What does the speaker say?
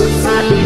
Mati